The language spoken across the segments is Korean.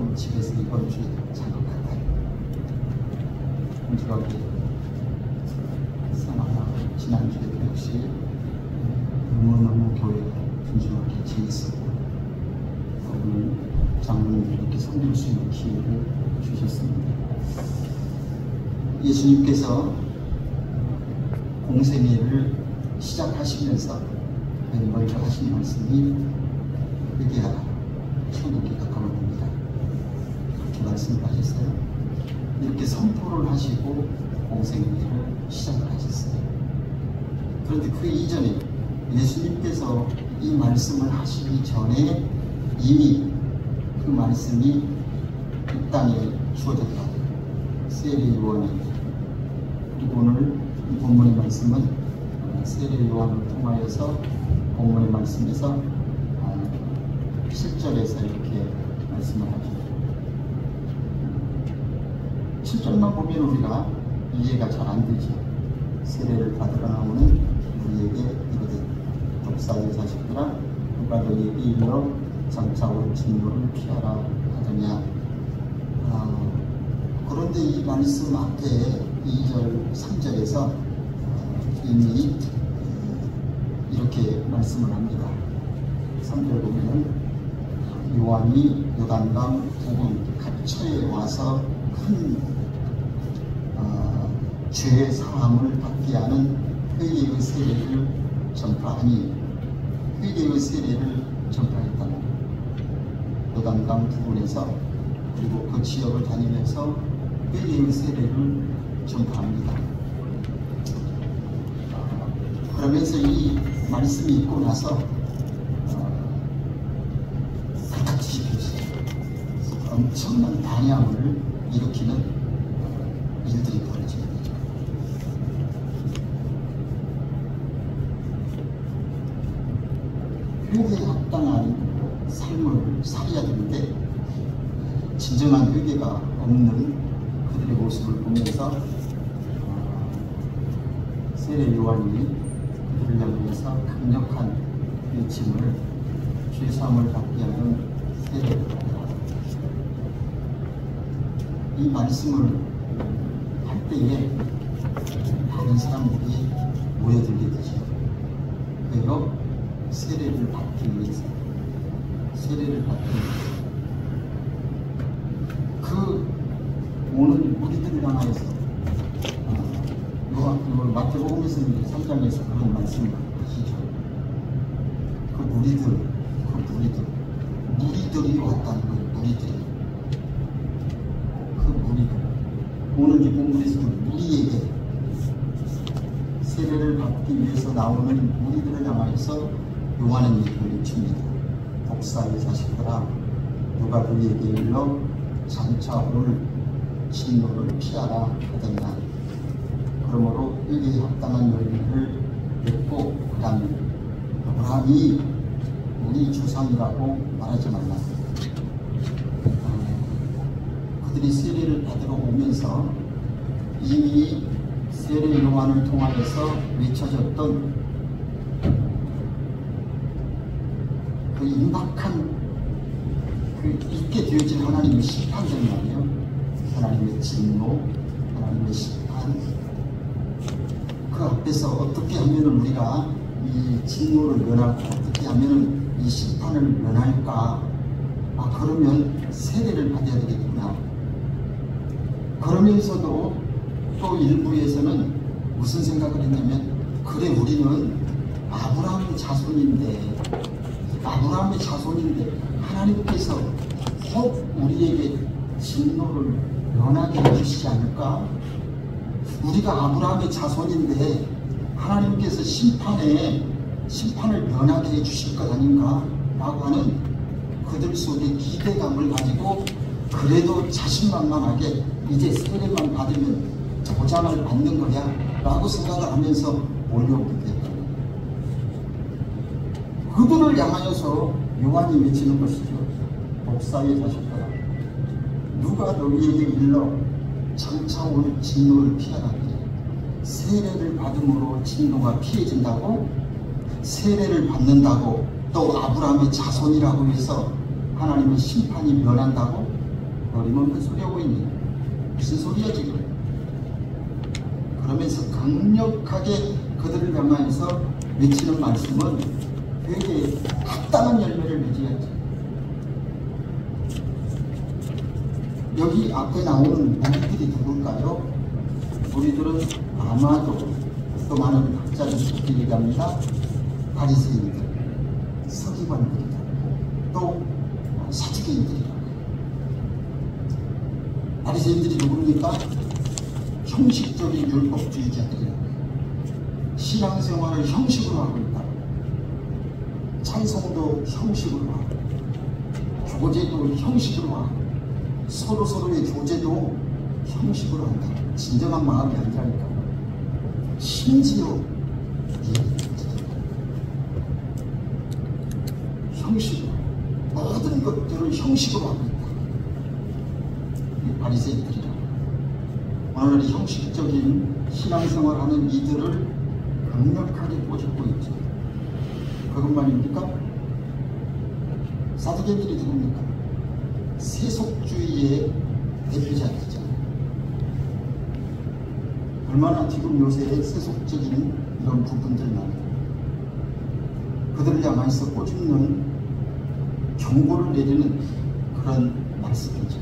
했던 집에서 이번 주에 자극하다. 공주하게 사망하고 지난주에도 역시 너무너무 교회가 분주하게 지냈었고 오늘 장로님들께 섬길 수 있는 기회를 주셨습니다. 예수님께서 공생애를 시작하시면서 맨 먼저 하신 말씀이 회개하라 천국에 가까워집니다. 그렇게 말씀을 하셨어요. 이렇게 선포를 하시고 공생애를 시작을 하셨어요. 그런데 그 이전에 예수님께서 이 말씀을 하시기 전에 이미 그 말씀이 이 땅에 주어졌다. 세례 요한이 그리고 오늘 이 본문의 말씀은 세례 요한을 통하여서 본문의 말씀에서 7절에서 이렇게 말씀을 하죠. 7절만 보면 우리가 이해가 잘 안 되죠. 세례를 받으러 나오는 우리에게 이르되 독사의 자식들아 누가 너희에게 일러 장차 올 진노를 피하라 하더냐? 아, 그런데 이 말씀 앞에 2절 3절에서 이미 이렇게 말씀을 합니다. 3절 보면 요한이 요단강 부근 각처에 와서 큰 어, 죄 사함을 받게 하는 회개의 세례를 전파하니 회개의 세례를 전파했다는 요단강 부근에서 그리고 그 지역을 다니면서 회개의 세례를 전파합니다. 어, 그러면서 이 말씀이 있고 나서 엄청난 반향을 일으키는 일들이 벌어지게 되죠. 회개에 합당한 삶을 살아야 되는데 진정한 회개가 없는 그들의 모습을 보면서 세례 요한이 그들을 향해서 강력한 외침을 죄사함을 받게 하는 받으라. 이 말씀을 할 때에 많은 사람들이 모여들게 되죠. 왜요? 세례를 받기 위해서. 세례를 위해서. 그 오늘 우리들을 향하여서 어, 마태복음에서 3장에서 그런 말씀을 하시죠. 그 무리들, 그 무리들, 무리들이 왔다는 거예요. 무리들이. 그 무리들. 오늘 이 본문에서는 무리에게 세례를 받기 위해서 나오는 무리들을 향하여서 요한은 이름을 외칩니다. 복사의 자식들아 누가 그에게 일러 장차 올 진노를 피하라 하더냐 그러므로 일기에 합당한 열매를 맺고 그 다음에 아브라함이 우리 조상이라고 말하지 말라. 어, 그들이 세례를 받으러 오면서 이미 세례 요한을 통하여서 외쳐졌던 그 임박한 그 있게 되어진 하나님의 심판들 말이에요. 하나님의 진노, 하나님의 심판. 그 앞에서 어떻게 하면 우리가 이 진노를 면하고 어떻게 하면 이 심판을 면할까? 아, 그러면 세례를 받아야 되겠구나. 그러면서도 또 일부에서는 무슨 생각을 했냐면, 그래, 우리는 아브라함의 자손인데, 아브라함의 자손인데, 하나님께서 혹 우리에게 진노를 면하게 해주시지 않을까? 우리가 아브라함의 자손인데 하나님께서 심판에 심판을 면하게 해주실 것 아닌가? 라고 하는 그들 속에 기대감을 가지고 그래도 자신만만하게 이제 세례만 받으면 도장을 받는 거야 라고 생각을 하면서 몰려오게 됐다. 그들을 향하여서 요한이 외치는 것이죠. 복사의 자식들아 누가 너희에게 일러 장차 올 진노를 피하라 세례를 받음으로 진노가 피해진다고 세례를 받는다고 또 아브라함의 자손이라고 해서 하나님의 심판이 면한다고 어림없는 소리 하고 있니? 무슨 소리야 지금? 그러면서 강력하게 그들을 향하여서 외치는 말씀은 되게 합당한 열매를 맺어야지. 여기 앞에 나오는 무리들이 누굴까요? 우리들은 아마도 또 많은 학자들이 얘기합니다. 바리새인들, 서기관들이다. 또 사직인들이다. 바리새인들이 누굽니까? 형식적인 율법주의자들이다. 신앙생활을 형식으로 하고. 찬송도 형식으로 하고, 교제도 형식으로 하고, 서로 서로의 교제도 형식으로 한다. 진정한 마음이 아니라니까. 심지어 형식으로 모든 것들을 형식으로 하고 있다. 이 바리새인들이라. 오늘 형식적인 신앙생활하는 이들을 강력하게 꼬집고 있죠. 그것만입니까? 사두개들이 누굽니까? 세속주의의 대표자이죠. 얼마나 지금 요새 세속적인 이런 부분들만 그들을 향해서 꼬집는 경고를 내리는 그런 말씀이죠.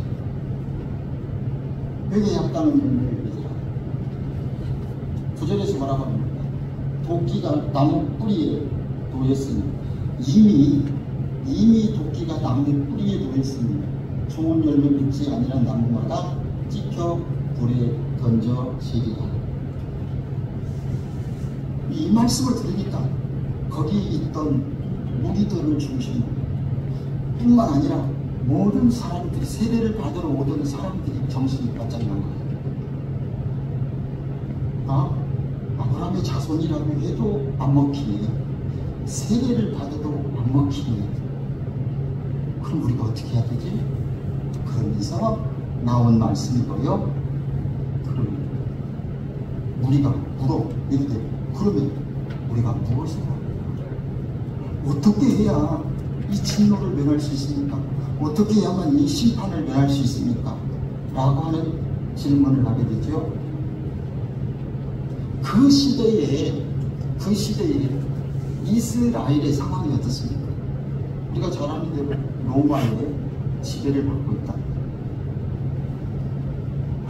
회개 약당은 열매입니다. 구절에서 뭐라고 합니까? 도끼가 나무 뿌리에 놓였으니 이미 이미 도끼가 나무 뿌리에 놓였으니 좋은 열매 맺지 아니한 나무마다 찍혀 불에 던져지리라. 이 말씀을 들으니까 거기 있던 무리들을 중심으로 뿐만 아니라 모든 사람들이 세례를 받으러 오던 사람들이 정신이 바짝 난 거예요. 아, 아브라함의 자손이라고 해도 안 먹히네. 세례를 받아도 안 먹히네. 그럼 우리가 어떻게 해야 되지? 그러면서 나온 말씀이고요. 그럼 우리가 물어 이르되 그러면 우리가 무엇을? 어떻게 해야 이 진노를 면할 수 있습니까? 어떻게 해야만 이 심판을 면할 수 있습니까? 라고 하는 질문을 하게 되죠. 그 시대에 그 시대에 이스라엘의 상황이 어떻습니까? 우리가 잘 아는 대로 로마의 지배를 받고 있다.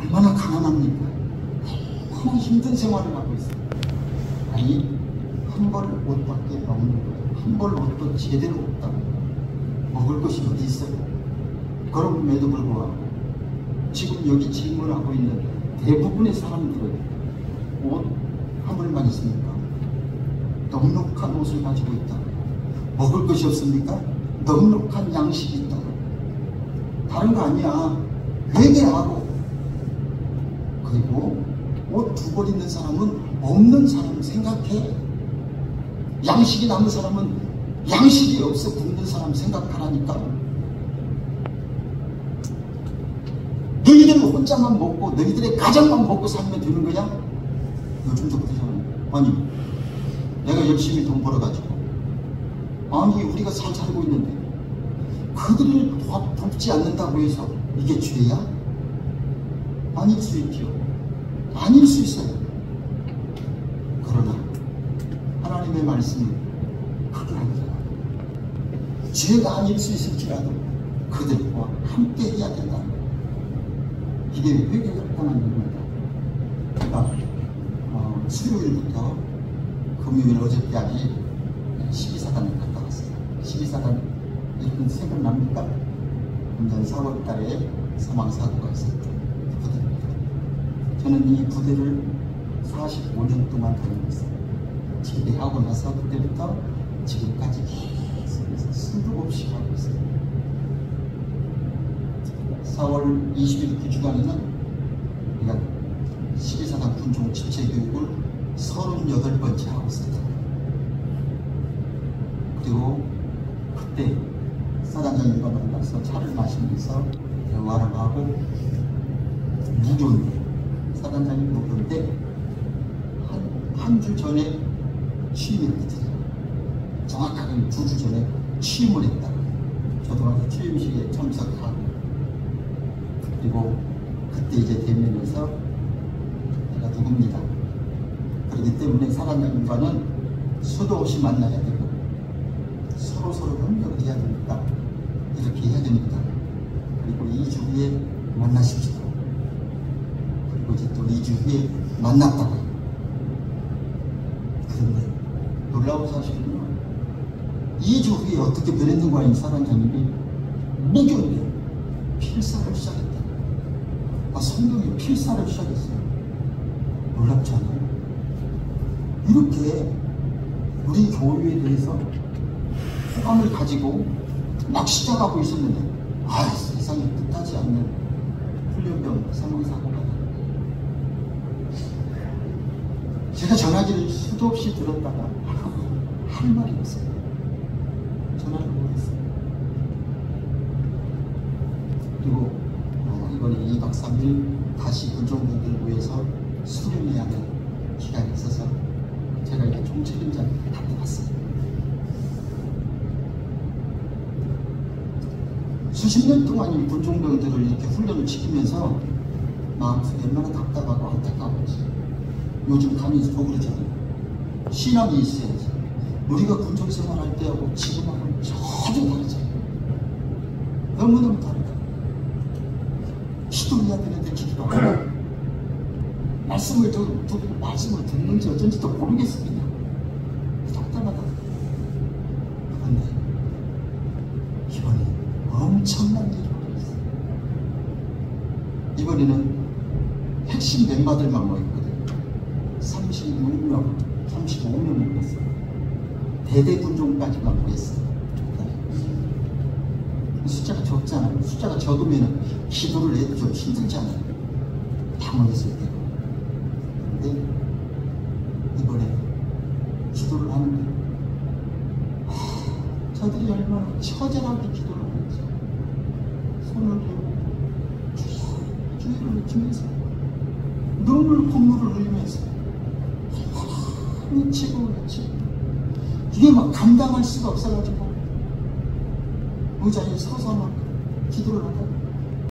얼마나 가난합니까? 너무 힘든 생활을 하고 있어요. 아니 한벌 옷밖에 없는 거예요. 한벌 옷도 제대로 없다고. 먹을 것이 어디 있어요? 그럼에도 불구하고 지금 여기 질문하고 있는 대부분의 사람들은 옷한 벌만 있습니까? 넉넉한 옷을 가지고 있다. 먹을 것이 없습니까? 넉넉한 양식이 있다. 다른 거 아니야. 회개하고 그리고 옷 두 벌 있는 사람은 없는 사람 생각해. 양식이 남은 사람은 양식이 없어 굶는 사람 생각하라니까. 너희들 혼자만 먹고 너희들의 가정만 먹고 살면 되는 거야? 요즘도 그러잖아요. 아니, 열심히 돈 벌어가지고 아니 우리가 잘 살고 있는데 그들을 도- 돕지 않는다고 해서 이게 죄야? 아닐 수 있죠. 아닐 수 있어요. 그러나 하나님의 말씀은 그게 아니잖아요. 죄가 아닐 수 있을지라도 그들과 함께 해야 된다. 이게 회개했다는 얘기입니다. 제가 어, 수요일부터 금요일 어저께까지 12사단을 갔다 왔어요. 12사단 여러분 생각납니까? 금년 4월 달에 사망사고가 있었던 그 부대입니다. 저는 이 부대를 45년 동안 다니고 있어요. 제대하고 나서 그때부터 지금까지 계속해서 수도 없이 하고 있어요. 4월 20일 그 주간에는 우리가 12사단 군종 집체 교육을 38번째 하고 있었다. 그리고 그때 사단장님과 만나서 차를 마시면서 대화를 하고 무교인데 사단장님 무교인데 한주 전에 취임을 했잖아요. 정확하게 두 주 전에 취임을 했다. 저도 가서 취임식에 참석하고 그리고 그때 이제 되면서 내가 누굽니다. 그렇기 때문에 사랑하는 인간은 수도 없이 만나야 되고 서로 서로 협력을 해야 됩니다. 이렇게 해야 됩니다. 그리고 2주 후에 만나십시오. 그리고 이제 또 2주 후에 만났다가 그런데 놀라운 사실은요. 2주 후에 어떻게 변했는가 이 사랑자님이 무교에 필사를 시작했다. 아, 성경이 필사를 시작했어요. 놀랍지 않아요? 이렇게 우리 교회에 대해서 호감을 가지고 막 시작하고 있었는데 아 세상에 뜻하지 않는 훈련병 사망사고가 제가 전화기를 수도 없이 들었다가 할 말이 없어요 전화를 못했어요. 그리고 어, 이번에 2박 3일 다시 군종분들 위해서 수련해야 될 기간이 있어서 제가 이렇게 총책임자를 다녀왔어요. 수십 년 동안 이 군종병들을 이렇게 훈련을 시키면서 마음속에 얼마나 답답하고 안타까운지 요즘 가면서 더 그러잖아요. 신앙이 있어야지. 우리가 군종 생활할 때하고 지금하고는 전혀 다르잖아요. 너무너무 다르다. 기도해야 되는데 기도가 안 말씀을 좀 듣고 말씀을 듣는지 어쩐지도 모르겠습니다. 답답하다. 그런데 이번에 엄청난 일이 벌어졌어요. 이번에는 핵심 멤버들만 모였거든요. 36명, 35명 모였어요. 대대군종까지만 모였어요. 숫자가 적잖아요. 숫자가 적으면 기도를 해도 좀 힘들잖아요. 당황했을 때. 근데 이번에 기도를 하는데 하, 저들이 얼마나 처절하게 기도를 하는지 손을 들고 주의를 외치면서 눈물 콧물을 흘리면서 외치고 외치고 이게 막 감당할 수가 없어가지고 의자에 서서 막 기도를 하다가